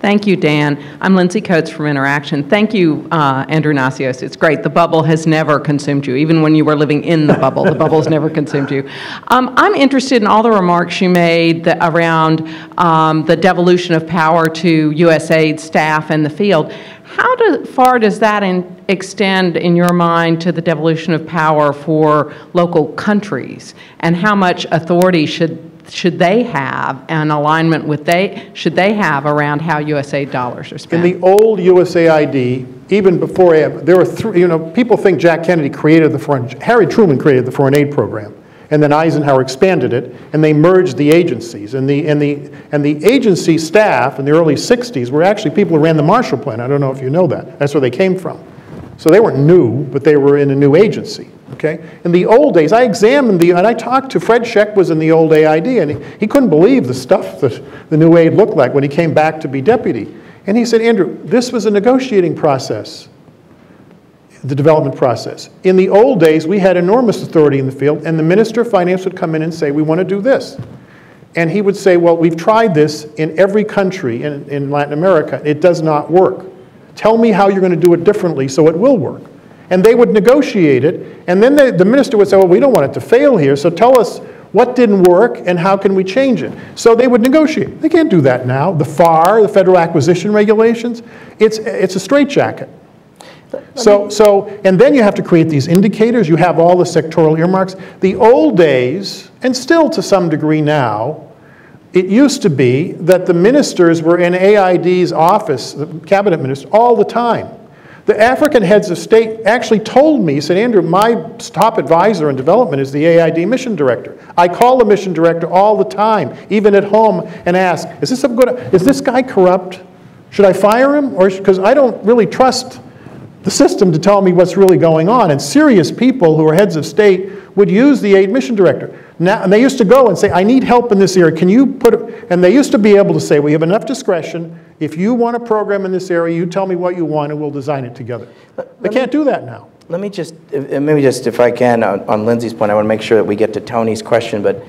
Thank you, Dan. I'm Lindsay Coates from Interaction. Thank you, uh, Andrew Natsios. It's great. The bubble has never consumed you. Even when you were living in the bubble, the bubble has never consumed you. Um, I'm interested in all the remarks you made that, around um, the devolution of power to USAID staff and the field. How do, far does that in, extend, in your mind, to the devolution of power for local countries? And how much authority should should they have an alignment with they should they have around how USAID dollars are spent? In the old USAID, even before, there were three, you know, people think Jack Kennedy created the foreign, Harry Truman created the foreign aid program. And then Eisenhower expanded it, and they merged the agencies. And the, and the, and the agency staff in the early 60s were actually people who ran the Marshall Plan. I don't know if you know that. That's where they came from. So they weren't new, but they were in a new agency. Okay? In the old days, I examined the, and I talked to Fred Schieck was in the old AID, and he, he couldn't believe the stuff that the new aid looked like when he came back to be deputy. And he said, Andrew, this was a negotiating process, the development process. In the old days, we had enormous authority in the field, and the Minister of Finance would come in and say, we want to do this. And he would say, well, we've tried this in every country in, in Latin America. It does not work. Tell me how you're going to do it differently so it will work. And they would negotiate it, and then the, the minister would say, well, we don't want it to fail here, so tell us what didn't work and how can we change it. So they would negotiate. They can't do that now. The FAR, the Federal Acquisition Regulations, it's, it's a straitjacket. So, so, and then you have to create these indicators. You have all the sectoral earmarks. The old days, and still to some degree now, it used to be that the ministers were in AID's office, the cabinet minister, all the time. The African heads of state actually told me, said, Andrew, my top advisor in development is the AID mission director. I call the mission director all the time, even at home, and ask, is this, a good, is this guy corrupt? Should I fire him? Or Because I don't really trust the system to tell me what's really going on. And serious people who are heads of state would use the aid mission director. Now, and they used to go and say, I need help in this area. Can you put, and they used to be able to say, we have enough discretion. If you want a program in this area, you tell me what you want and we'll design it together. They can't do that now. Let me just, maybe just if I can, on on Lindsay's point, I want to make sure that we get to Tony's question, but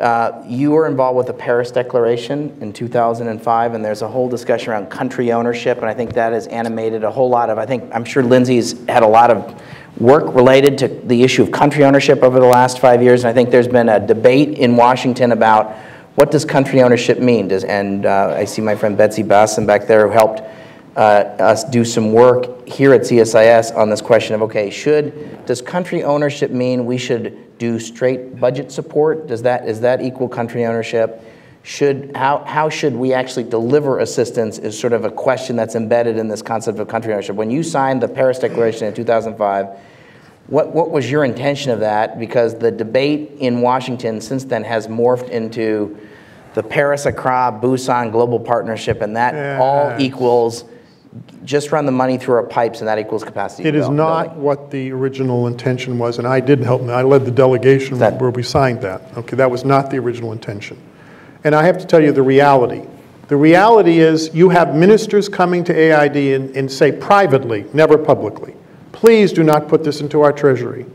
uh, you were involved with the Paris Declaration in 2005, and there's a whole discussion around country ownership, and I think that has animated a whole lot of, I think, I'm sure Lindsay's had a lot of work related to the issue of country ownership over the last five years, and I think there's been a debate in Washington about what does country ownership mean? Does, and uh, I see my friend Betsy Basson back there who helped uh, us do some work here at CSIS on this question of, okay, should, does country ownership mean we should do straight budget support? Does that, is that equal country ownership? Should, how, how should we actually deliver assistance is sort of a question that's embedded in this concept of country ownership. When you signed the Paris Declaration in 2005, what, what was your intention of that? Because the debate in Washington since then has morphed into the Paris Accra Busan Global Partnership, and that all equals just run the money through our pipes, and that equals capacity. It is not what the original intention was, and I didn't help, I led the delegation That- where we signed that. Okay, that was not the original intention. And I have to tell you the reality. The reality is you have ministers coming to AID and, and say privately, never publicly, please do not put this into our treasury.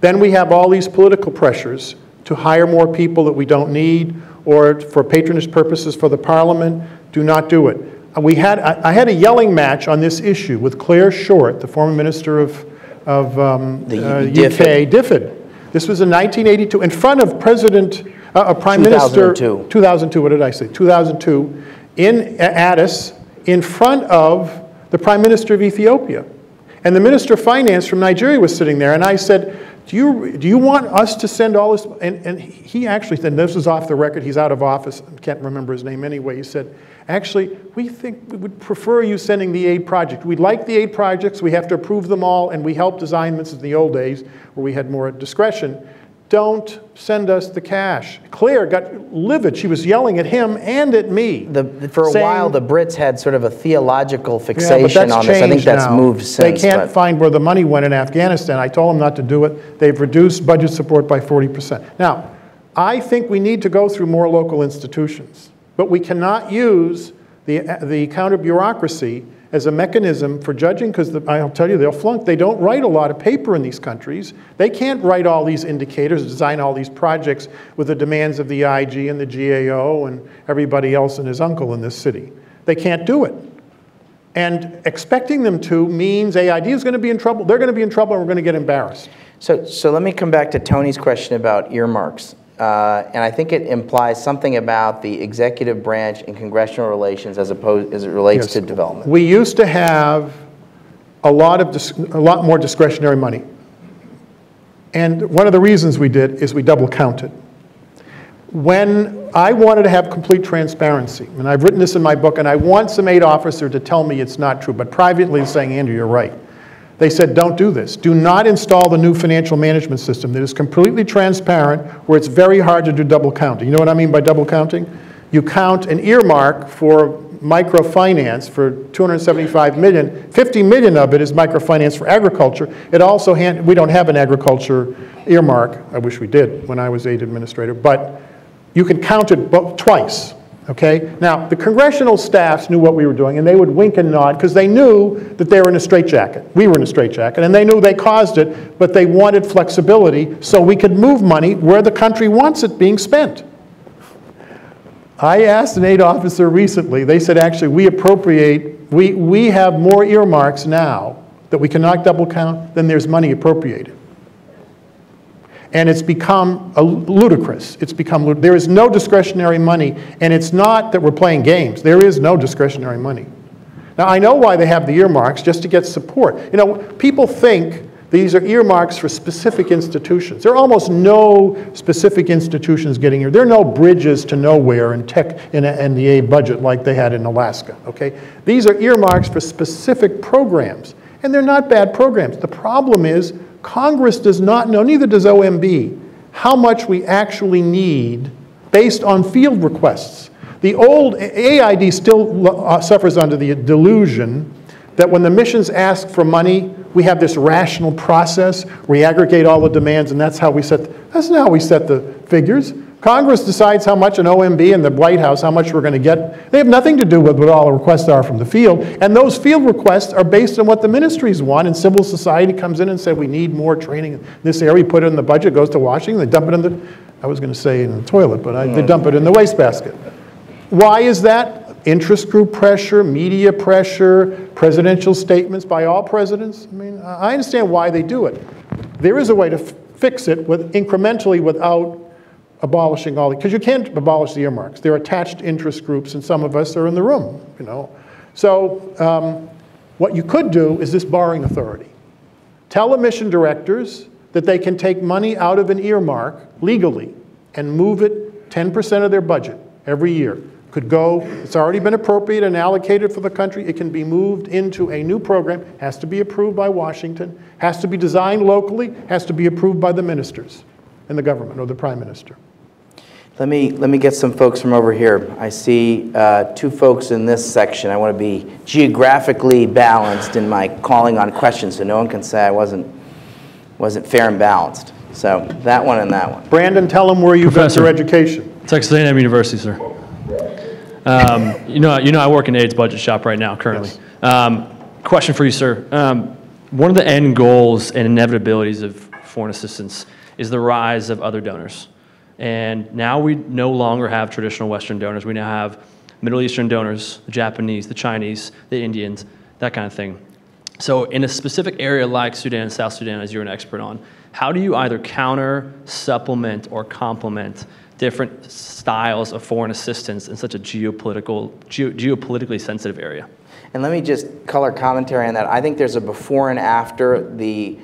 Then we have all these political pressures to hire more people that we don't need, or for patronage purposes for the parliament, do not do it. Uh, We had, I I had a yelling match on this issue with Clare Short, the former minister of, of um, The uh. UK, DFID. This was in 1982, in front of President, uh, uh, Prime Minister. 2002. 2002, what did I say? 2002, in Addis, in front of the Prime Minister of Ethiopia. And the Minister of Finance from Nigeria was sitting there, and I said, do you, do you want us to send all this? And, and he actually said, this is off the record, he's out of office, can't remember his name anyway. He said, actually, we think we would prefer you sending the aid project. We like the aid projects, we have to approve them all, and we help design this in the old days where we had more discretion. Don't send us the cash. Clare got livid. She was yelling at him and at me. The, for a saying- while, the Brits had sort of a theological Yeah, fixation that's on this. I think that's now. moved since. They can't but- find where the money went in Afghanistan. I told them not to do it. They've reduced budget support by 40%. Now, I think we need to go through more local institutions, but we cannot use the, the counter bureaucracy as a mechanism for judging, because I'll tell you, they'll flunk. They don't write a lot of paper in these countries. They can't write all these indicators, design all these projects with the demands of the IG and the GAO and everybody else and his uncle in this city. They can't do it. And expecting them to means AID is going to be in trouble, they're going to be in trouble, and we're going to get embarrassed. So, so let me come back to Tony's question about earmarks. Uh, and I think it implies something about the executive branch and congressional relations as opposed, as it relates Yes. to development. We used to have a lot of, dis- a lot more discretionary money. And one of the reasons we did is we double counted. When I wanted to have complete transparency, and I've written this in my book, and I want some aid officer to tell me it's not true, but privately saying, Andrew, you're right. They said, don't do this. Do not install the new financial management system that is completely transparent, where it's very hard to do double counting. You know what I mean by double counting? You count an earmark for microfinance for 275 million. 50 million of it is microfinance for agriculture. It also, hand, we don't have an agriculture earmark. I wish we did when I was aid administrator, but you can count it twice, okay? Now, the congressional staffs knew what we were doing, and they would wink and nod because they knew that they were in a straitjacket. We were in a straitjacket, and they knew they caused it, but they wanted flexibility so we could move money where the country wants it being spent. I asked an aid officer recently, they said, actually, we appropriate, we, we have more earmarks now that we cannot double count than there's money appropriated. And it's become a ludicrous. It's become, there is no discretionary money, and it's not that we're playing games. There is no discretionary money. Now, I know why they have the earmarks, just to get support. You know, people think these are earmarks for specific institutions. There are almost no specific institutions getting here. There are no bridges to nowhere in tech, in, a- in the aid budget like they had in Alaska, okay? These are earmarks for specific programs, and they're not bad programs. The problem is Congress does not know, neither does OMB, how much we actually need based on field requests. The old AID still uh, suffers under the delusion that when the missions ask for money, we have this rational process, we aggregate all the demands, and that's how we set, that's not how we set the figures. Congress decides how much an OMB and the White House, how much we're going to get. They have nothing to do with what all the requests are from the field. And those field requests are based on what the ministries want. And civil society comes in and says, we need more training in this area. We Put it in the budget, goes to Washington, they dump it in the, I was going to say in the toilet, but I, they dump it in the wastebasket. Why is that? Interest group pressure, media pressure, presidential statements by all presidents. I mean, I understand why they do it. There is a way to fix it with incrementally without abolishing all, because you can't abolish the earmarks. They're attached interest groups, and some of us are in the room, you know. So um, what you could do is this borrowing authority. Tell the mission directors that they can take money out of an earmark legally and move it 10% of their budget every year. Could go, it's already been appropriated and allocated for the country, it can be moved into a new program, has to be approved by Washington, has to be designed locally, has to be approved by the ministers in the government or the prime minister. Let me, let me get some folks from over here. I see uh, two folks in this section. I want to be geographically balanced in my calling on questions, so no one can say I wasn't, wasn't fair and balanced. So that one and that one. Brandon, tell them where you got your Professor. education. Texas A&M University, sir. Um, you know, you know, I work in AID's budget shop right now currently. Um, question for you, sir. Um, one of the end goals and inevitabilities of foreign assistance is the rise of other donors. And now we no longer have traditional Western donors. We now have Middle Eastern donors, the Japanese, the Chinese, the Indians, that kind of thing. So, in a specific area like Sudan and South Sudan, as you're an expert on, how do you either counter, supplement, or complement different styles of foreign assistance in such a geopolitical, geo- geopolitically sensitive area? And let me just color commentary on that. I think there's a before and after the,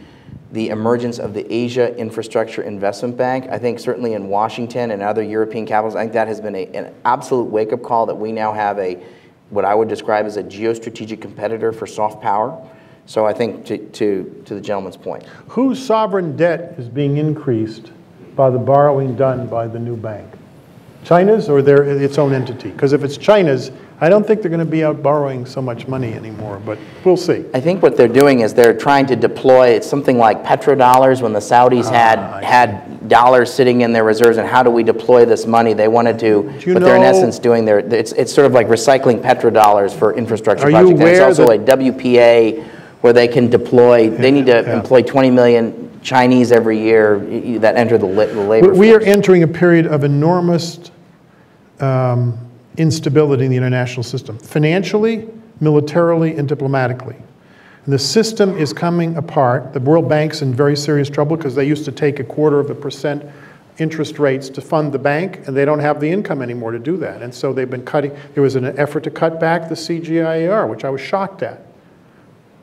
the emergence of the Asia Infrastructure Investment Bank. I think certainly in Washington and other European capitals, I think that has been a, an absolute wake-up call that we now have a, what I would describe as a geostrategic competitor for soft power. So I think to, to, to the gentleman's point. Whose sovereign debt is being increased by the borrowing done by the new bank? China's or their, its own entity? Because if it's China's, I don't think they're going to be out borrowing so much money anymore, but we'll see. I think what they're doing is they're trying to deploy, it's something like petrodollars when the Saudis Ah, I had, see. had dollars sitting in their reserves, and how do we deploy this money? They wanted to, Do you what they're in essence doing, their it's, it's sort of like recycling petrodollars for infrastructure projects. And it's also a WPA where they can deploy, they need to Yeah. employ 20 million Chinese every year that enter the the labor We- We are entering a period of enormous um, instability in the international system, financially, militarily, and diplomatically. And the system is coming apart. The World Bank's in very serious trouble because they used to take a quarter of a percent interest rates to fund the bank, and they don't have the income anymore to do that. And so they've been cutting, there was an effort to cut back the CGIAR, which I was shocked at.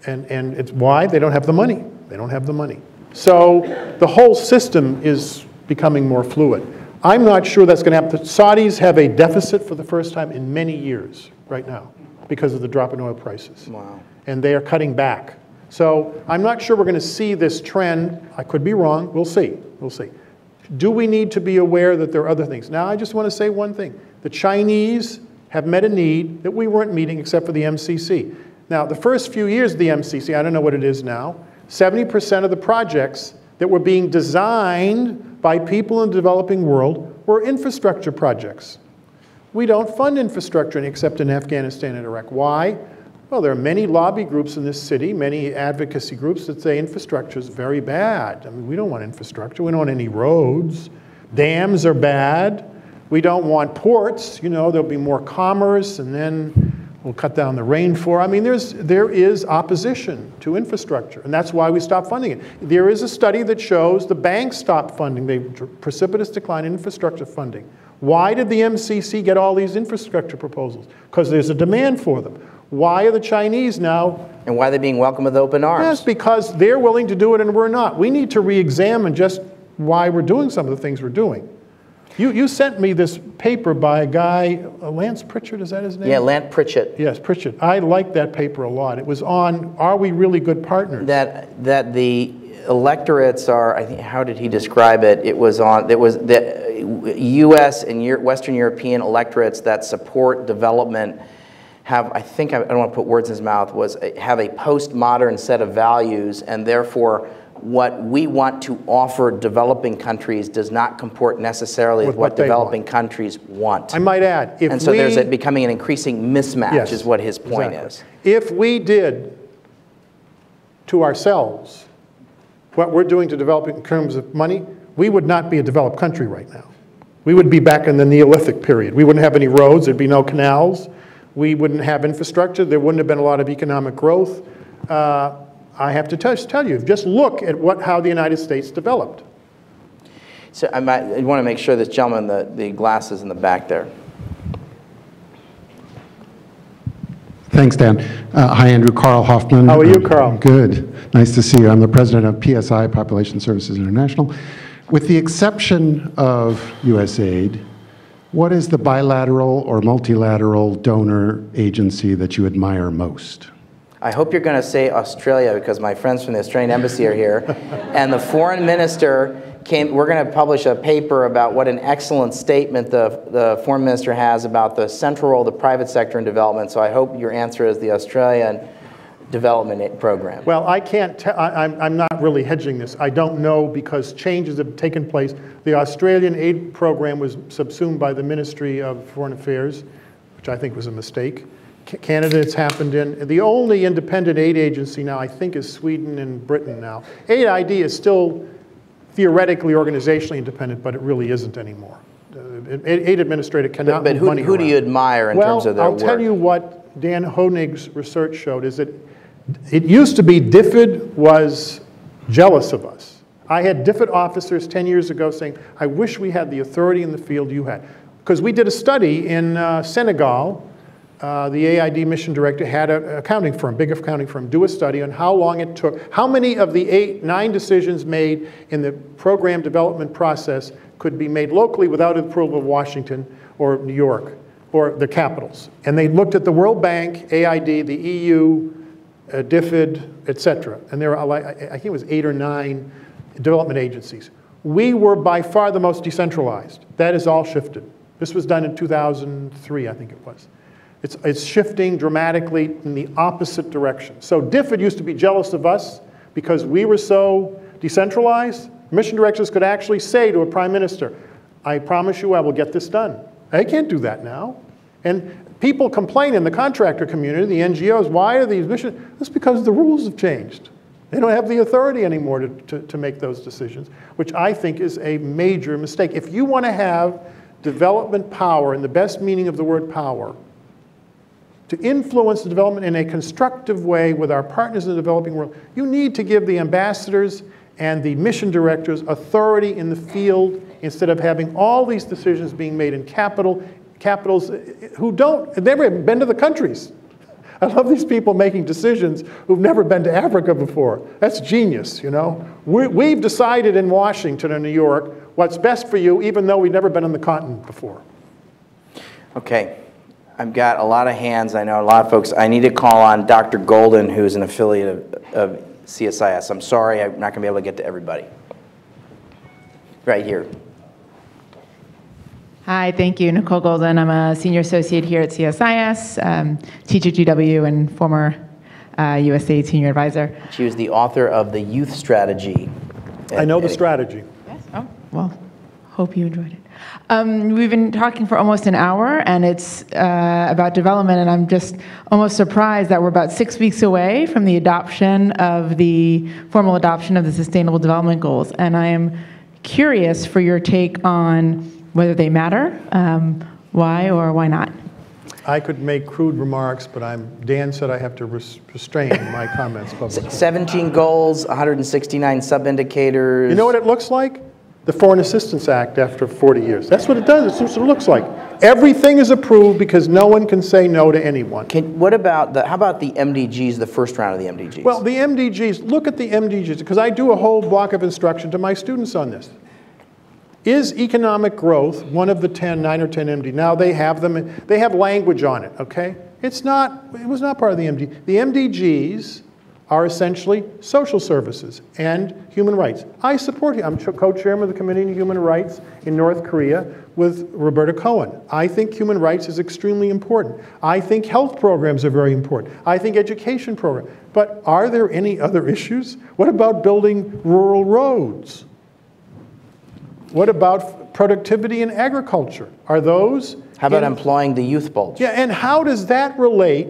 And, and it's why? They don't have the money. They don't have the money. So the whole system is becoming more fluid. I'm not sure that's going to happen. The Saudis have a deficit for the first time in many years right now because of the drop in oil prices. Wow. And they are cutting back. So I'm not sure we're going to see this trend. I could be wrong. We'll see. We'll see. Do we need to be aware that there are other things? Now, I just want to say one thing. The Chinese have met a need that we weren't meeting except for the MCC. Now, the first few years of the MCC, I don't know what it is now, 70% of the projects that were being designed by people in the developing world were infrastructure projects. We don't fund infrastructure except in Afghanistan and Iraq. Why? Well, there are many lobby groups in this city, many advocacy groups that say infrastructure is very bad. I mean, we don't want infrastructure. We don't want any roads. Dams are bad. We don't want ports. You know, there'll be more commerce, and then we'll cut down the rainforest. I mean, there's, there is opposition to infrastructure, and that's why we stopped funding it. There is a study that shows the banks stopped funding, the precipitous decline in infrastructure funding. Why did the MCC get all these infrastructure proposals? Because there's a demand for them. Why are the Chinese now? And why are they being welcomed with open arms? Yes, because they're willing to do it and we're not. We need to re-examine just why we're doing some of the things we're doing. You, you sent me this paper by a guy, uh, Lance Pritchard, is that his name? Yeah, Lant Pritchett. Yes, Pritchard. I liked that paper a lot. It was on, are we really good partners? that that the electorates are I think how did he describe it it was on it was the US and Euro- Western European electorates that support development have I think I don't want to put words in his mouth was have a postmodern set of values and therefore what we want to offer developing countries does not comport necessarily with, With what, what developing want. countries want. I might add, if and so there's we- a, becoming an increasing mismatch Yes, is what his point exactly. is. If we did to ourselves what we're doing to develop in terms of money, we would not be a developed country right now. We would be back in the Neolithic period. We wouldn't have any roads, there'd be no canals, we wouldn't have infrastructure, there wouldn't have been a lot of economic growth. Uh, I have to tell, tell you, just look at what, how the United States developed. So I, might, I want to make sure this gentleman, the, the glasses in the back there. Thanks, Dan. Uh, Hi, Andrew. Karl Hofmann. How are you, Um, Karl? Good. Nice to see you. I'm the president of PSI, Population Services International. With the exception of USAID, what is the bilateral or multilateral donor agency that you admire most? I hope you're going to say Australia because my friends from the Australian embassy are here. and the foreign minister came, we're going to publish a paper about what an excellent statement the, the foreign minister has about the central role of the private sector in development. So I hope your answer is the Australian development program. Well, I can't tell, I'm, I'm not really hedging this. I don't know because changes have taken place. The Australian aid program was subsumed by the Ministry of Foreign Affairs, which I think was a mistake. Ca- Canada, it's happened in. The only independent aid agency now, I think, is Sweden and Britain now. AID ID is still theoretically organizationally independent, but it really isn't anymore. Uh, Aid administrator cannot but move who, who do you admire in well, terms of their I'll work? tell you what Dan Honig's research showed is that it used to be DFID was jealous of us. I had DFID officers 10 years ago saying, I wish we had the authority in the field you had. Because we did a study in uh, Senegal. Uh, the AID mission director had an accounting firm, big accounting firm, do a study on how long it took, how many of the eight, nine decisions made in the program development process could be made locally without approval of Washington or New York or the capitals. And they looked at the World Bank, AID, the EU, uh, DFID, et cetera. And there were, I think it was eight or nine development agencies. we were by far the most decentralized. That is all shifted. This was done in 2003, I think it was. It's, it's shifting dramatically in the opposite direction. So DFID used to be jealous of us because we were so decentralized. Mission directors could actually say to a prime minister, I promise you I will get this done. They can't do that now. And people complain in the contractor community, the NGOs, why are these missions? That's because the rules have changed. They don't have the authority anymore to, to, to make those decisions, which I think is a major mistake. If you want to have development power, in the best meaning of the word power, to influence the development in a constructive way with our partners in the developing world, you need to give the ambassadors and the mission directors authority in the field instead of having all these decisions being made in capital, capitals who don't, they've never been to the countries. I love these people making decisions who've never been to Africa before. That's genius, you know. we have decided in Washington and New York what's best for you, even though we've never been on the continent before. Okay. I've got a lot of hands. I know a lot of folks. I need to call on Dr. Goldin, who's an affiliate of, of CSIS. I'm sorry, I'm not going to be able to get to everybody. Right here. Hi, thank you. Nicole Goldin. I'm a senior associate here at CSIS, um, teacher GW, and former uh, USAID senior advisor. She was the author of the youth strategy. I know the strategy. Yes. Oh, well, hope you enjoyed it. Um, we've been talking for almost an hour, and it's uh, about development, and I'm just almost surprised that we're about six weeks away from the adoption of the formal adoption of the Sustainable Development Goals. And I am curious for your take on whether they matter, um, why or why not. I could make crude remarks, but I'm, Dan said I have to restrain my comments publicly. 17 goals, 169 sub-indicators. You know what it looks like? The Foreign Assistance Act after 40 years. That's what it does. That's what it looks like. Everything is approved because no one can say no to anyone. Can, what about the, how about the MDGs, the first round of the MDGs? Well, the MDGs, look at the MDGs, because I do a whole block of instruction to my students on this. Is economic growth one of the 10, 9 or 10 MD? Now they have them, they have language on it, okay? It's not, it was not part of the MD. The MDGs are essentially social services and human rights. I support you. I'm co-chairman of the Committee on Human Rights in North Korea with Roberta Cohen. I think human rights is extremely important. I think health programs are very important. I think education programs. But are there any other issues? What about building rural roads? What about productivity in agriculture? Are those? How about in, employing the youth bulge? Yeah, and how does that relate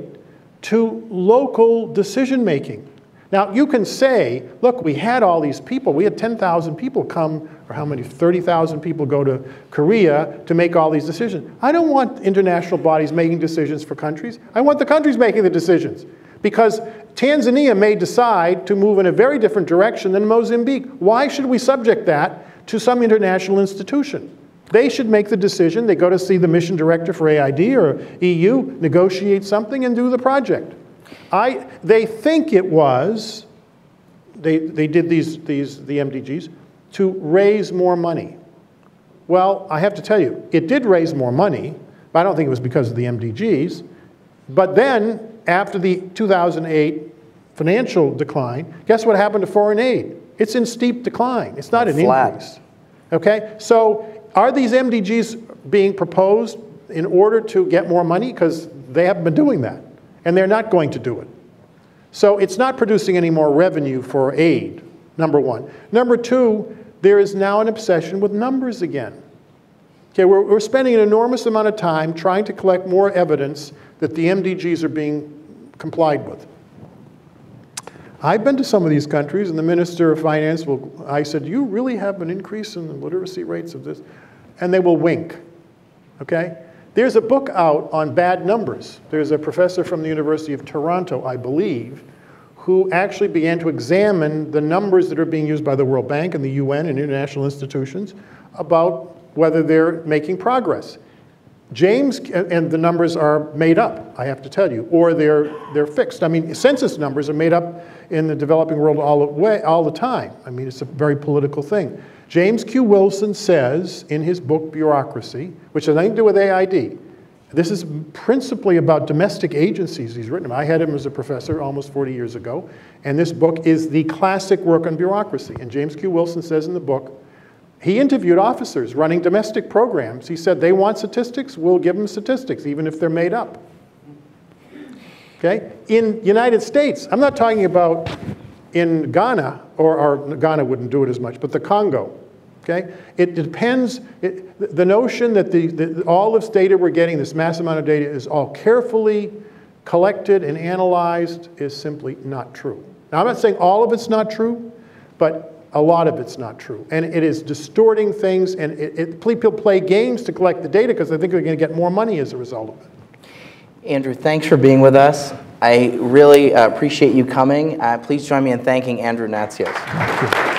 to local decision making? Now, you can say, look, we had all these people. We had 10,000 people come, or how many, 30,000 people go to Korea to make all these decisions. I don't want international bodies making decisions for countries. I want the countries making the decisions. Because Tanzania may decide to move in a very different direction than Mozambique. Why should we subject that to some international institution. They should make the decision. They go to see the mission director for AID or EU, negotiate something, and do the project. I, they think it was, they, they did these, these, the MDGs, to raise more money. Well, I have to tell you, it did raise more money, but I don't think it was because of the MDGs. But then, after the 2008 financial decline, guess what happened to foreign aid? It's in steep decline. It's not an Flat. increase. Okay? So are these MDGs being proposed in order to get more money? Because they haven't been doing that. And they're not going to do it. So it's not producing any more revenue for aid, number one. Number two, there is now an obsession with numbers again. Okay, we're, we're spending an enormous amount of time trying to collect more evidence that the MDGs are being complied with. I've been to some of these countries, and the Minister of Finance will, I said, you really have an increase in the literacy rates of this? And they will wink, okay? There's a book out on bad numbers. There's a professor from the University of Toronto, I believe, who actually began to examine the numbers that are being used by the World Bank and the UN and international institutions about whether they're making progress. James, and the numbers are made up, I have to tell you, or they're, they're fixed. I mean, census numbers are made up in the developing world all the, way, all the time. I mean, it's a very political thing. James Q. Wilson says in his book, Bureaucracy, which has nothing to do with AID, this is principally about domestic agencies he's written. I had him as a professor almost 40 years ago, and this book is the classic work on bureaucracy. And James Q. Wilson says in the book, He interviewed officers running domestic programs. He said, they want statistics, we'll give them statistics, even if they're made up. Okay? In United States, I'm not talking about in Ghana, or, or Ghana wouldn't do it as much, but the Congo. Okay? It depends, it, the notion that the, the, all this data we're getting, this mass amount of data, is all carefully collected and analyzed is simply not true. Now, I'm not saying all of it's not true, but a lot of it's not true. And it is distorting things, and it, it, people play games to collect the data because they think they're going to get more money as a result of it. Andrew, thanks for being with us. I really uh, appreciate you coming. Uh, Please join me in thanking Andrew Natsios.